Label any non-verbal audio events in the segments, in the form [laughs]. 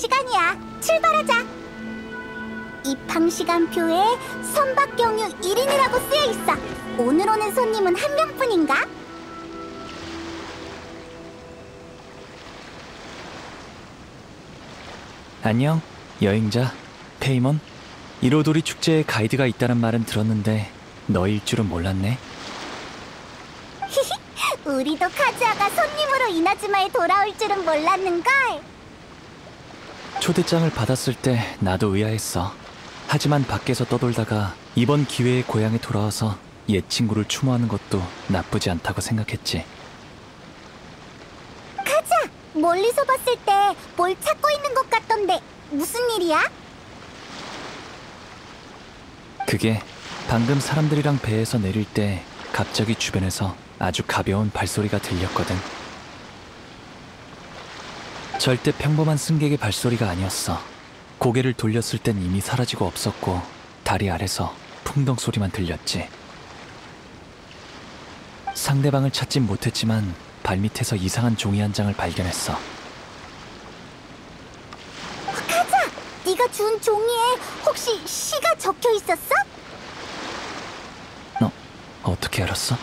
갈 시간이야. 출발하자. 입항 시간표에 선박 경유 1인이라고 쓰여 있어. 오늘 오는 손님은 한 명뿐인가? 안녕, 여행자 페이먼. 이로도리 축제에 가이드가 있다는 말은 들었는데 너일 줄은 몰랐네. [laughs] 우리도 카즈아가 손님으로 이나즈마에 돌아올 줄은 몰랐는걸. 초대장을 받았을 때 나도 의아했어. 하지만 밖에서 떠돌다가 이번 기회에 고향에 돌아와서 옛 친구를 추모하는 것도 나쁘지 않다고 생각했지. 카즈아, 멀리서 봤을 때 뭘 찾고 있는 것 같던데 무슨 일이야? 그게 방금 사람들이랑 배에서 내릴 때 갑자기 주변에서 아주 가벼운 발소리가 들렸거든. 절대 평범한 승객의 발소리가 아니었어. 고개를 돌렸을 땐 이미 사라지고 없었고 다리 아래서 풍덩 소리만 들렸지. 상대방을 찾진 못했지만 발밑에서 이상한 종이 한 장을 발견했어. 카즈아, 네가 준 종이에 혹시 시가 적혀 있었어? 너 어떻게 알았어?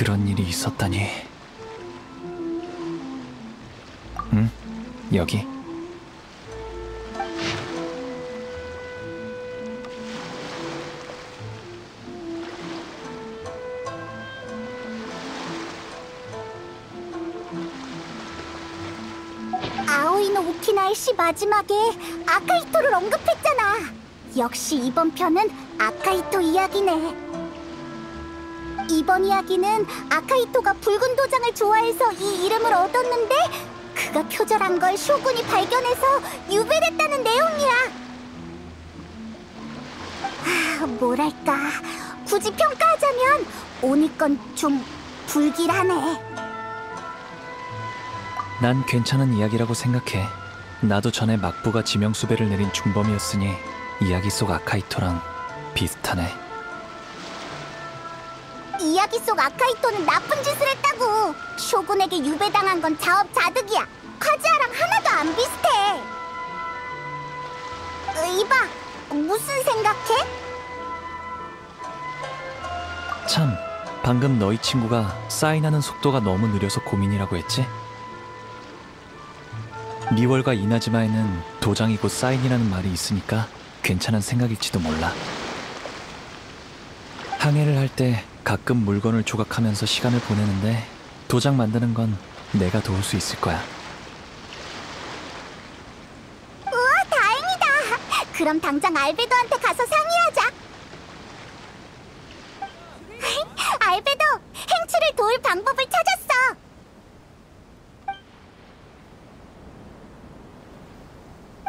그런 일이 있었다니. 응, 여기. 아오이노 우키나의 시 마지막에 아카이토를 언급했잖아. 역시 이번 편은 아카이토 이야기네. 이번 이야기는 아카이토가 붉은 도장을 좋아해서 이 이름을 얻었는데 그가 표절한 걸 쇼군이 발견해서 유배됐다는 내용이야. 아, 뭐랄까 굳이 평가하자면 오늘 건 좀 불길하네. 난 괜찮은 이야기라고 생각해. 나도 전에 막부가 지명수배를 내린 중범이었으니 이야기 속 아카이토랑 비슷하네. 이야기 속 아카이토는 나쁜 짓을 했다고. 쇼군에게 유배당한 건 자업자득이야. 카즈아랑 하나도 안 비슷해. 이봐, 무슨 생각해? 참, 방금 너희 친구가 사인하는 속도가 너무 느려서 고민이라고 했지? 리월과 이나즈마에는 도장이 곧 사인이라는 말이 있으니까 괜찮은 생각일지도 몰라. 항해를 할 때 가끔 물건을 조각하면서 시간을 보내는데 도장 만드는 건 내가 도울 수 있을 거야. 우와, 다행이다. 그럼 당장 알베도한테 가서 상의하자. [laughs] 알베도, 행추를 도울 방법을 찾았어.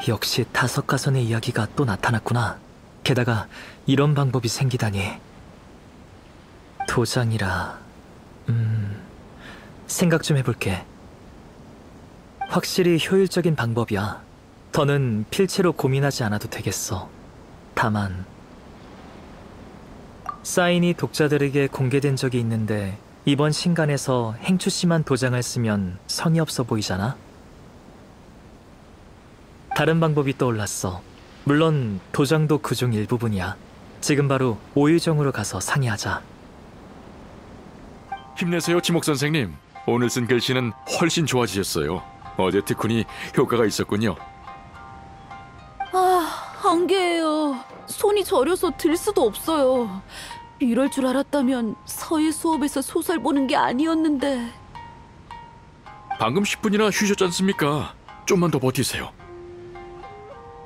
역시 다섯 가선의 이야기가 또 나타났구나. 게다가 이런 방법이 생기다니. 도장이라. 음. 생각 좀 해볼게. 확실히 효율적인 방법이야. 더는 필체로 고민하지 않아도 되겠어. 다만 사인이 독자들에게 공개된 적이 있는데 이번 신간에서 행추 씨만 도장을 쓰면 성의 없어 보이잖아. 다른 방법이 떠올랐어. 물론 도장도 그중 일부분이야. 지금 바로 오유정으로 가서 상의하자. 힘내세요, 지목 선생님. 오늘 쓴 글씨는 훨씬 좋아지셨어요. 어제 특훈이 효과가 있었군요. 아, 한계예요. 손이 저려서 들 수도 없어요. 이럴 줄 알았다면 서예 수업에서 소설 보는 게 아니었는데. 방금 10분이나 쉬셨지 않습니까? 좀만 더 버티세요.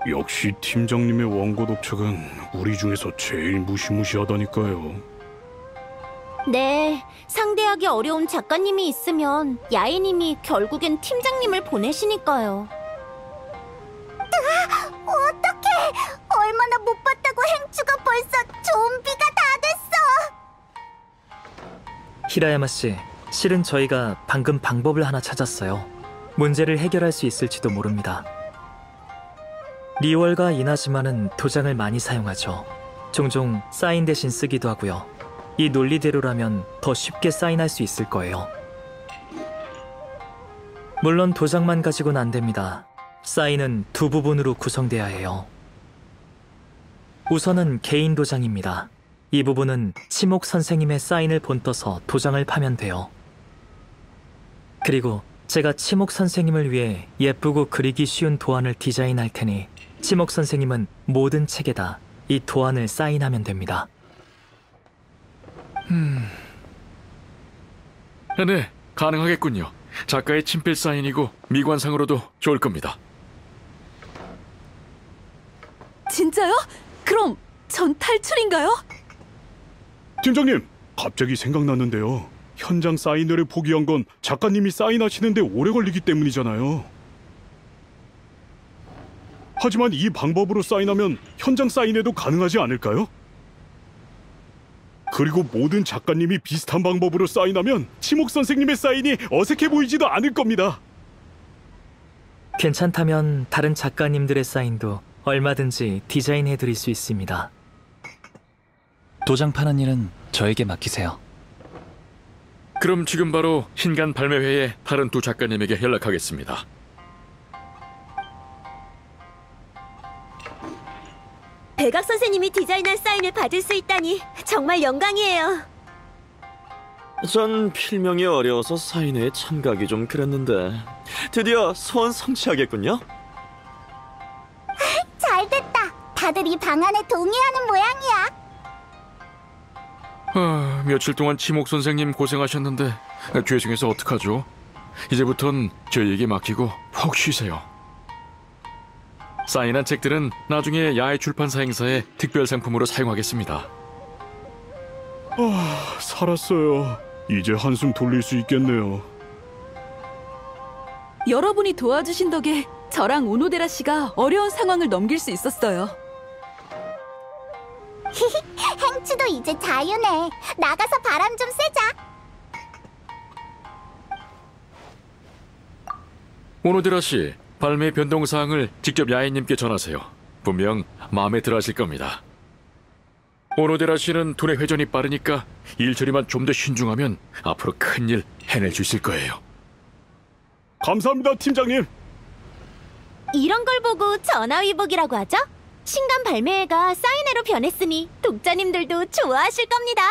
역시 팀장님의 원고 독촉은 우리 중에서 제일 무시무시하다니까요. 네, 상대하기 어려운 작가님이 있으면 야이님이 결국엔 팀장님을 보내시니까요. 어떡해! 얼마나 못 봤다고 행추가 벌써 좀비가 다 됐어! 히라야마 씨, 실은 저희가 방금 방법을 하나 찾았어요. 문제를 해결할 수 있을지도 모릅니다. 리월과 이나즈마는 도장을 많이 사용하죠. 종종 사인 대신 쓰기도 하고요. 이 논리대로라면 더 쉽게 사인할 수 있을 거예요. 물론 도장만 가지고는 안 됩니다. 사인은 두 부분으로 구성돼야 해요. 우선은 개인 도장입니다. 이 부분은 치목 선생님의 사인을 본떠서 도장을 파면 돼요. 그리고 제가 치목 선생님을 위해 예쁘고 그리기 쉬운 도안을 디자인할 테니 치목 선생님은 모든 책에다 이 도안을 사인하면 됩니다. 네, 가능하겠군요. 작가의 친필 사인이고 미관상으로도 좋을 겁니다. 진짜요? 그럼 전 탈출인가요? 팀장님, 갑자기 생각났는데요. 현장 사인회를 포기한 건 작가님이 사인하시는데 오래 걸리기 때문이잖아요. 하지만 이 방법으로 사인하면 현장 사인회도 가능하지 않을까요? 그리고 모든 작가님이 비슷한 방법으로 사인하면 치목 선생님의 사인이 어색해 보이지도 않을 겁니다. 괜찮다면 다른 작가님들의 사인도 얼마든지 디자인해 드릴 수 있습니다. 도장 파는 일은 저에게 맡기세요. 그럼 지금 바로 신간 발매회의 다른 두 작가님에게 연락하겠습니다. 백악 선생님이 디자인한 사인을 받을 수 있다니 정말 영광이에요. 전 필명이 어려워서 사인회에 참가하기 좀 그랬는데 드디어 소원 성취하겠군요. 잘 됐다. 다들 이 방 안에 동의하는 모양이야. 아, 며칠 동안 치목 선생님 고생하셨는데 죄송해서 어떡하죠? 이제부턴 저희에게 맡기고 푹 쉬세요. 사인한 책들은 나중에 야외 출판사 행사에 특별 상품으로 사용하겠습니다. 살았어요. 이제 한숨 돌릴 수 있겠네요. 여러분이 도와주신 덕에 저랑 오노데라 씨가 어려운 상황을 넘길 수 있었어요. [laughs] 행치도 이제 자유네. 나가서 바람 좀 쐬자. 오노데라 씨, 발매 변동 사항을 직접 야인님께 전하세요. 분명 마음에 들어 하실 겁니다. 오노데라 씨는 두뇌 회전이 빠르니까 일 처리만 좀 더 신중하면 앞으로 큰일 해낼 수 있을 거예요. 감사합니다, 팀장님. 이런 걸 보고 전화위복이라고 하죠? 신간 발매회가 사인회로 변했으니 독자님들도 좋아하실 겁니다.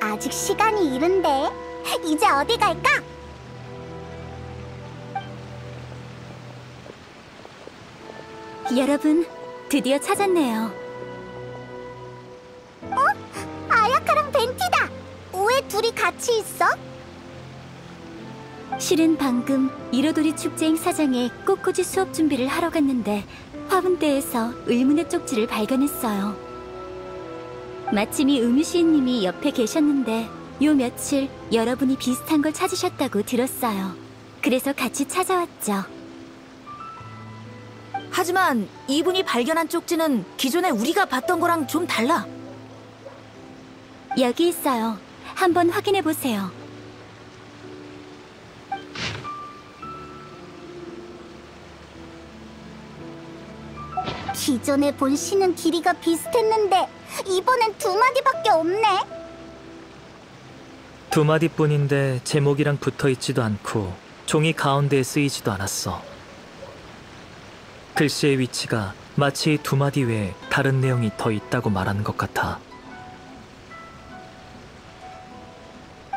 아직 시간이 이른데. 이제 어디 갈까? 여러분, 드디어 찾았네요. 아야카랑 벤티다. 왜 둘이 같이 있어? 실은 방금 이로도리 축제 행사장에 꽃꽂이 수업 준비를 하러 갔는데 화분대에서 의문의 쪽지를 발견했어요. 마침 이 음유시인님이 옆에 계셨는데 요 며칠 여러분이 비슷한 걸 찾으셨다고 들었어요. 그래서 같이 찾아왔죠. 하지만 이분이 발견한 쪽지는 기존에 우리가 봤던 거랑 좀 달라. 여기 있어요. 한번 확인해 보세요. 기존에 본 시는 길이가 비슷했는데 이번엔 두 마디밖에 없네. 두 마디뿐인데 제목이랑 붙어 있지도 않고 종이 가운데에 쓰이지도 않았어. 글씨의 위치가 마치 두 마디 외에 다른 내용이 더 있다고 말하는 것 같아.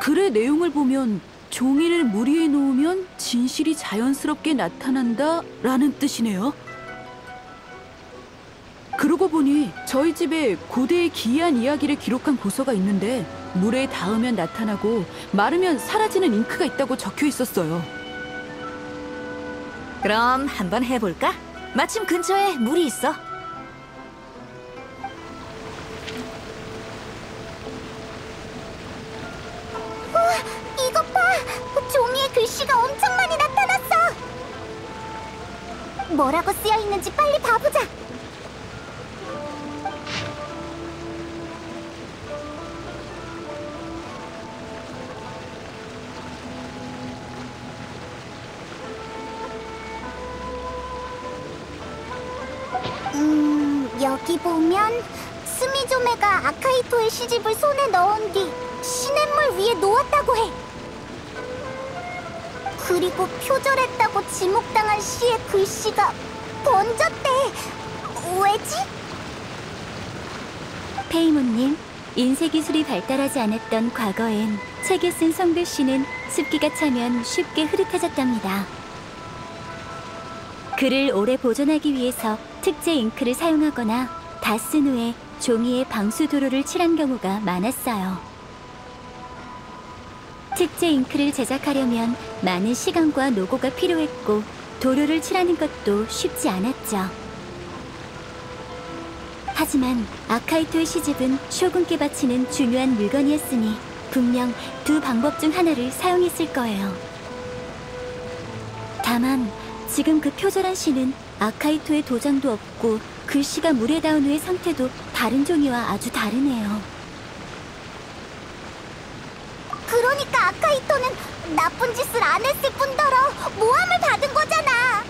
글의 내용을 보면 종이를 물 위에 놓으면 진실이 자연스럽게 나타난다 라는 뜻이네요. 그러고 보니 저희 집에 고대의 기이한 이야기를 기록한 고서가 있는데 물에 닿으면 나타나고 마르면 사라지는 잉크가 있다고 적혀 있었어요. 그럼 한번 해볼까? 마침 근처에 물이 있어. 음, 여기 보면 스미 스미조메가 아카이토의 시집을 손에 넣은 뒤 시냇물 위에 놓았다고 해. 그리고 표절했다고 지목당한 시의 글씨가 번졌대. 왜지? 페이몬님, 인쇄기술이 발달하지 않았던 과거엔 책에 쓴 성글씨는 습기가 차면 쉽게 흐릿해졌답니다. 글을 오래 보존하기 위해서 특제 잉크를 사용하거나 다 쓴 후에 종이에 방수 도료를 칠한 경우가 많았어요. 특제 잉크를 제작하려면 많은 시간과 노고가 필요했고 도료를 칠하는 것도 쉽지 않았죠. 하지만 아카이토의 시집은 쇼군께 바치는 중요한 물건이었으니 분명 두 방법 중 하나를 사용했을 거예요. 다만 지금 그 표절한 시는 아카이토의 도장도 없고 글씨가 물에 닿은 후의 상태도 다른 종이와 아주 다르네요. 그러니까 아카이토는 나쁜 짓을 안 했을 뿐더러 모함을 받은 거잖아.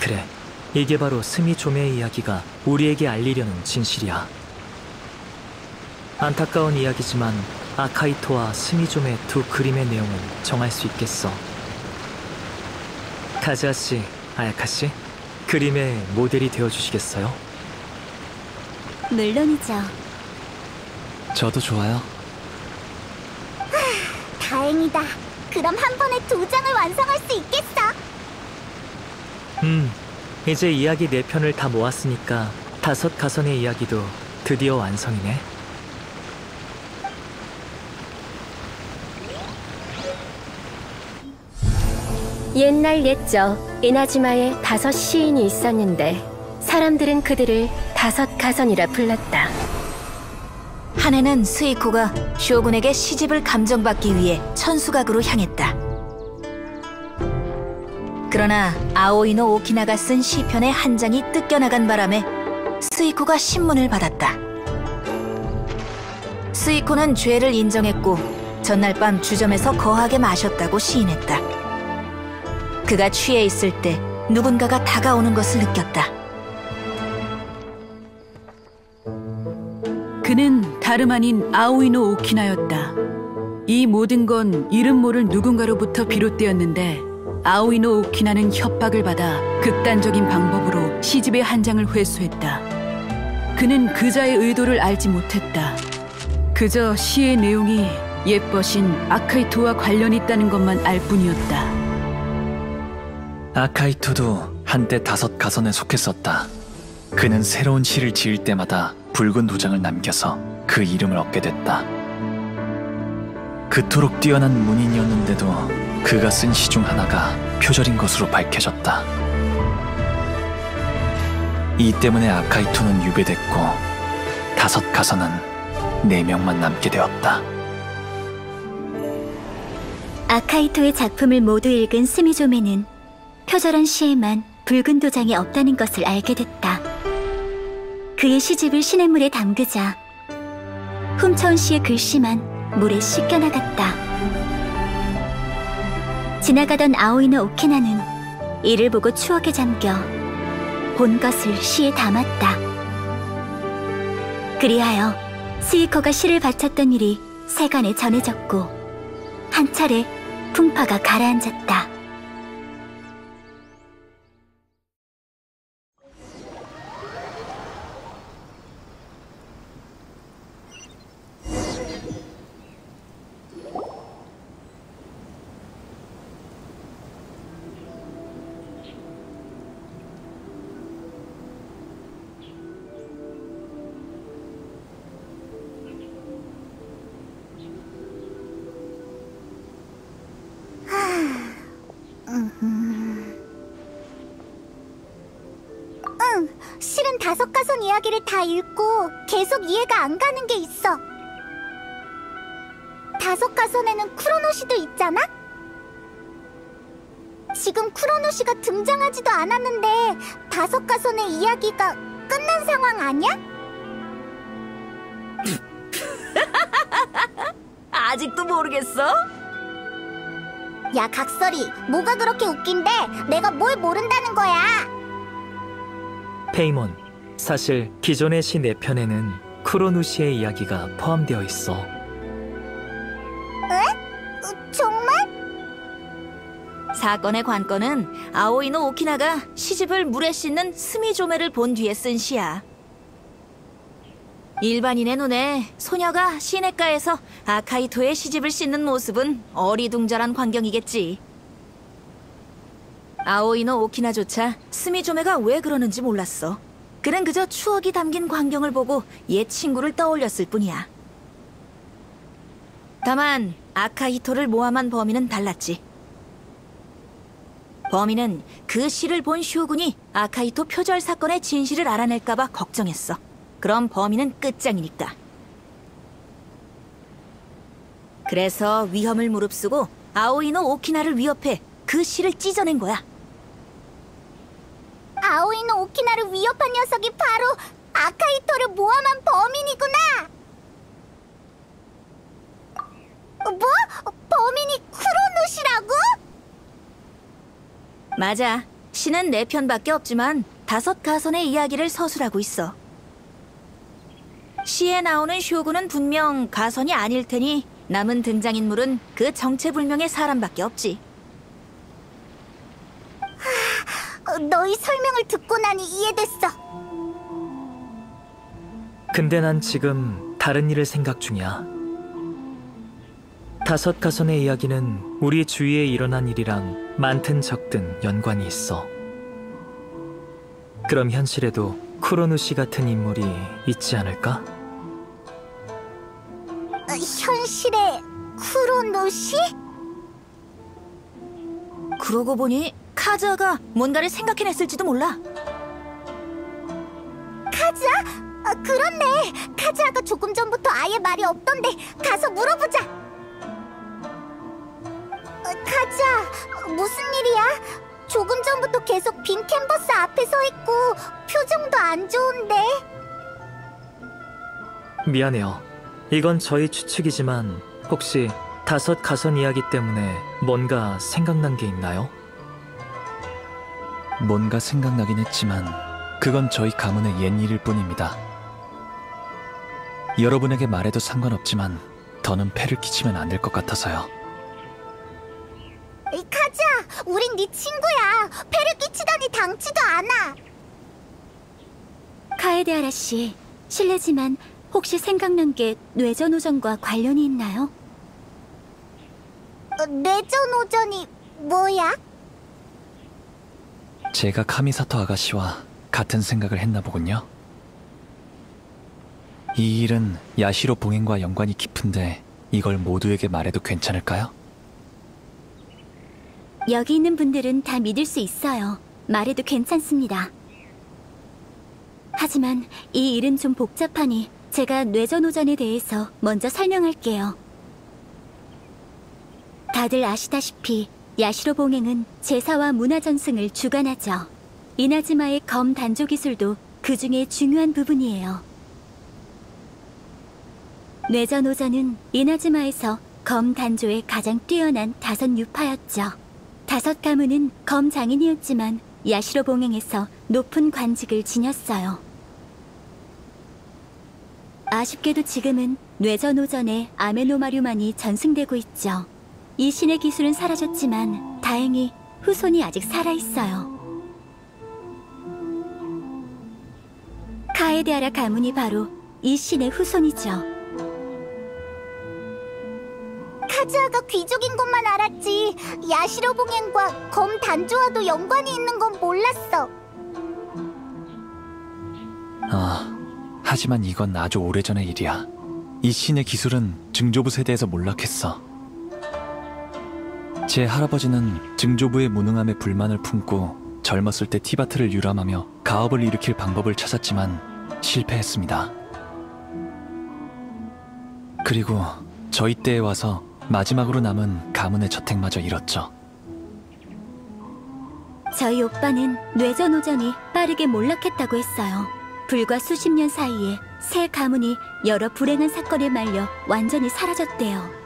그래, 이게 바로 스미조메의 이야기가 우리에게 알리려는 진실이야. 안타까운 이야기지만 아카이토와 스미조메 두 그림의 내용은 정할 수 있겠어. 카즈아 씨, 아야카 씨, 그림의 모델이 되어 주시겠어요? 물론이죠. 저도 좋아요. 다행이다. 그럼 한 번에 두 장을 완성할 수 있겠어. 음, 이제 이야기 네 편을 다 모았으니까 다섯 가선의 이야기도 드디어 완성이네. 옛날 옛적 이나즈마에 다섯 시인이 있었는데 사람들은 그들을 다섯 가선이라 불렀다. 한 해는 스이코가 쇼군에게 시집을 감정받기 위해 천수각으로 향했다. 그러나 아오이노 오키나가 쓴 시편의 한 장이 뜯겨나간 바람에 스이코가 신문을 받았다. 스이코는 죄를 인정했고 전날 밤 주점에서 거하게 마셨다고 시인했다. 그가 취해 있을 때 누군가가 다가오는 것을 느꼈다. 그는 다름 아닌 아오이노 오키나였다. 이 모든 건 이름 모를 누군가로부터 비롯되었는데 아오이노 오키나는 협박을 받아 극단적인 방법으로 시집의 한 장을 회수했다. 그는 그자의 의도를 알지 못했다. 그저 시의 내용이 예뻐신 아카이토와 관련이 있다는 것만 알 뿐이었다. 아카이토도 한때 다섯 가선에 속했었다. 그는 새로운 시를 지을 때마다 붉은 도장을 남겨서 그 이름을 얻게 됐다. 그토록 뛰어난 문인이었는데도 그가 쓴 시 중 하나가 표절인 것으로 밝혀졌다. 이 때문에 아카이토는 유배됐고 다섯 가선은 네 명만 남게 되었다. 아카이토의 작품을 모두 읽은 스미조메는 표절한 시에만 붉은 도장이 없다는 것을 알게 됐다. 그의 시집을 시냇물에 담그자 훔쳐온 시의 글씨만 물에 씻겨나갔다. 지나가던 아오이노 오키나는 이를 보고 추억에 잠겨 본 것을 시에 담았다. 그리하여 스이커가 시를 바쳤던 일이 세간에 전해졌고 한 차례 풍파가 가라앉았다. 실은 다섯 가선 이야기를 다 읽고 계속 이해가 안 가는 게 있어. 다섯 가선에는 쿠로노시도 있잖아? 지금 쿠로노시가 등장하지도 않았는데 다섯 가선의 이야기가 끝난 상황 아니야? [laughs] 아직도 모르겠어? 야, 각설이, 뭐가 그렇게 웃긴데 내가 뭘 모른다는 거야? 페이몬, 사실 기존의 시 4편에는 크로누시의 이야기가 포함되어 있어. 어, 정말? 사건의 관건은 아오이노 오키나가 시집을 물에 씻는 스미조메를 본 뒤에 쓴 시야. 일반인의 눈에 소녀가 시내가에서 아카이토의 시집을 씻는 모습은 어리둥절한 광경이겠지. 아오이노 오키나조차 스미조메가 왜 그러는지 몰랐어. 그는 그저 추억이 담긴 광경을 보고 옛 친구를 떠올렸을 뿐이야. 다만 아카히토를 모함한 범인은 달랐지. 범인은 그 시를 본 쇼군이 아카이토 표절 사건의 진실을 알아낼까봐 걱정했어. 그럼 범인은 끝장이니까. 그래서 위험을 무릅쓰고 아오이노 오키나를 위협해 그 시를 찢어낸 거야. 아오이노 오키나를 위협한 녀석이 바로 아카이토를 모함한 범인이구나. 뭐? 범인이 쿠로누시라고? 맞아. 시는 네 편밖에 없지만 다섯 가선의 이야기를 서술하고 있어. 시에 나오는 쇼군은 분명 가선이 아닐 테니 남은 등장인물은 그 정체불명의 사람밖에 없지. 어, 너희 설명을 듣고 나니 이해됐어. 근데 난 지금 다른 일을 생각 중이야. 다섯 가선의 이야기는 우리 주위에 일어난 일이랑 많든 적든 연관이 있어. 그럼 현실에도 쿠로누시 같은 인물이 있지 않을까? 어, 현실의 쿠로누시? 그러고 보니 카즈아가 뭔가를 생각해냈을지도 몰라. 카즈아? 어, 그렇네. 카즈아가 조금 전부터 아예 말이 없던데 가서 물어보자. 어, 카즈아, 무슨 일이야? 조금 전부터 계속 빈 캔버스 앞에 서 있고 표정도 안 좋은데. 미안해요. 이건 저희 추측이지만 혹시 다섯 가선 이야기 때문에 뭔가 생각난 게 있나요? 뭔가 생각나긴 했지만 그건 저희 가문의 옛 일일 뿐입니다. 여러분에게 말해도 상관없지만 더는 폐를 끼치면 안 될 것 같아서요. 이 카즈아, 우린 네 친구야. 패를 끼치다니 당치도 않아. 카에데아라 씨, 실례지만 혹시 생각난 게 뇌전오전과 관련이 있나요? 어, 내전 오전이 뭐야? 제가 카미사토 아가씨와 같은 생각을 했나 보군요. 이 일은 야시로 봉행과 연관이 깊은데 이걸 모두에게 말해도 괜찮을까요? 여기 있는 분들은 다 믿을 수 있어요. 말해도 괜찮습니다. 하지만 이 일은 좀 복잡하니 제가 뇌전오전에 대해서 먼저 설명할게요. 다들 아시다시피 야시로 봉행은 제사와 문화 전승을 주관하죠. 이나즈마의 검 단조 기술도 그 중에 중요한 부분이에요. 뇌전오전은 이나즈마에서 검 단조에 가장 뛰어난 다섯 유파였죠. 다섯 가문은 검 장인이었지만 야시로 봉행에서 높은 관직을 지녔어요. 아쉽게도 지금은 뇌전오전의 아메노마류만이 전승되고 있죠. 이 신의 기술은 사라졌지만 다행히 후손이 아직 살아있어요. 카에데아라 가문이 바로 이 신의 후손이죠. 카즈아가 귀족인 것만 알았지. 야시로 봉행과 검 단조와도 연관이 있는 건 몰랐어. 아, 하지만 이건 아주 오래전의 일이야. 이 신의 기술은 증조부 세대에서 몰락했어. 제 할아버지는 증조부의 무능함에 불만을 품고 젊었을 때 티바트를 유람하며 가업을 일으킬 방법을 찾았지만 실패했습니다. 그리고 저희 때에 와서 마지막으로 남은 가문의 저택마저 잃었죠. 저희 오빠는 뇌전오전이 빠르게 몰락했다고 했어요. 불과 수십 년 사이에 새 가문이 여러 불행한 사건에 말려 완전히 사라졌대요.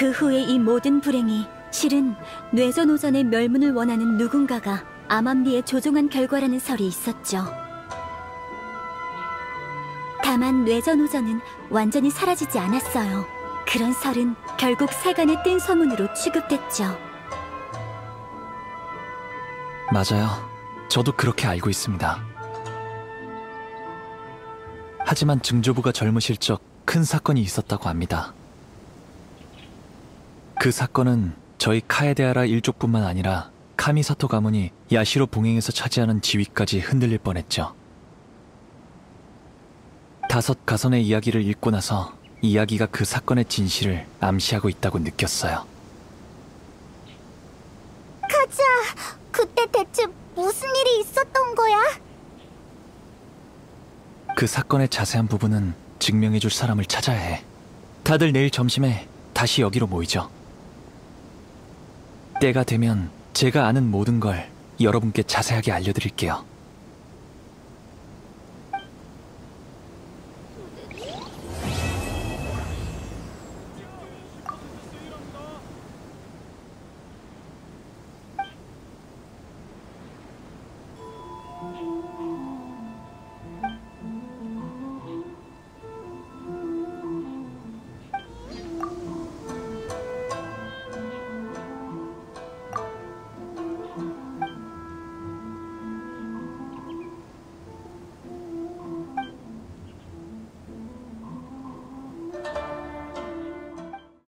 그 후에 이 모든 불행이 실은 뇌전오전의 멸문을 원하는 누군가가 암암리의 조종한 결과라는 설이 있었죠. 다만 뇌전오전은 완전히 사라지지 않았어요. 그런 설은 결국 세간의 뜬 소문으로 취급됐죠. 맞아요. 저도 그렇게 알고 있습니다. 하지만 증조부가 젊으실 적 큰 사건이 있었다고 합니다. 그 사건은 저희 카에데아라 일족뿐만 아니라 카미사토 가문이 야시로 봉행에서 차지하는 지위까지 흔들릴 뻔했죠. 다섯 가선의 이야기를 읽고 나서 이야기가 그 사건의 진실을 암시하고 있다고 느꼈어요. 가자. 그때 대체 무슨 일이 있었던 거야? 그 사건의 자세한 부분은 증명해줄 사람을 찾아야 해. 다들 내일 점심에 다시 여기로 모이죠. 때가 되면 제가 아는 모든 걸 여러분께 자세하게 알려드릴게요.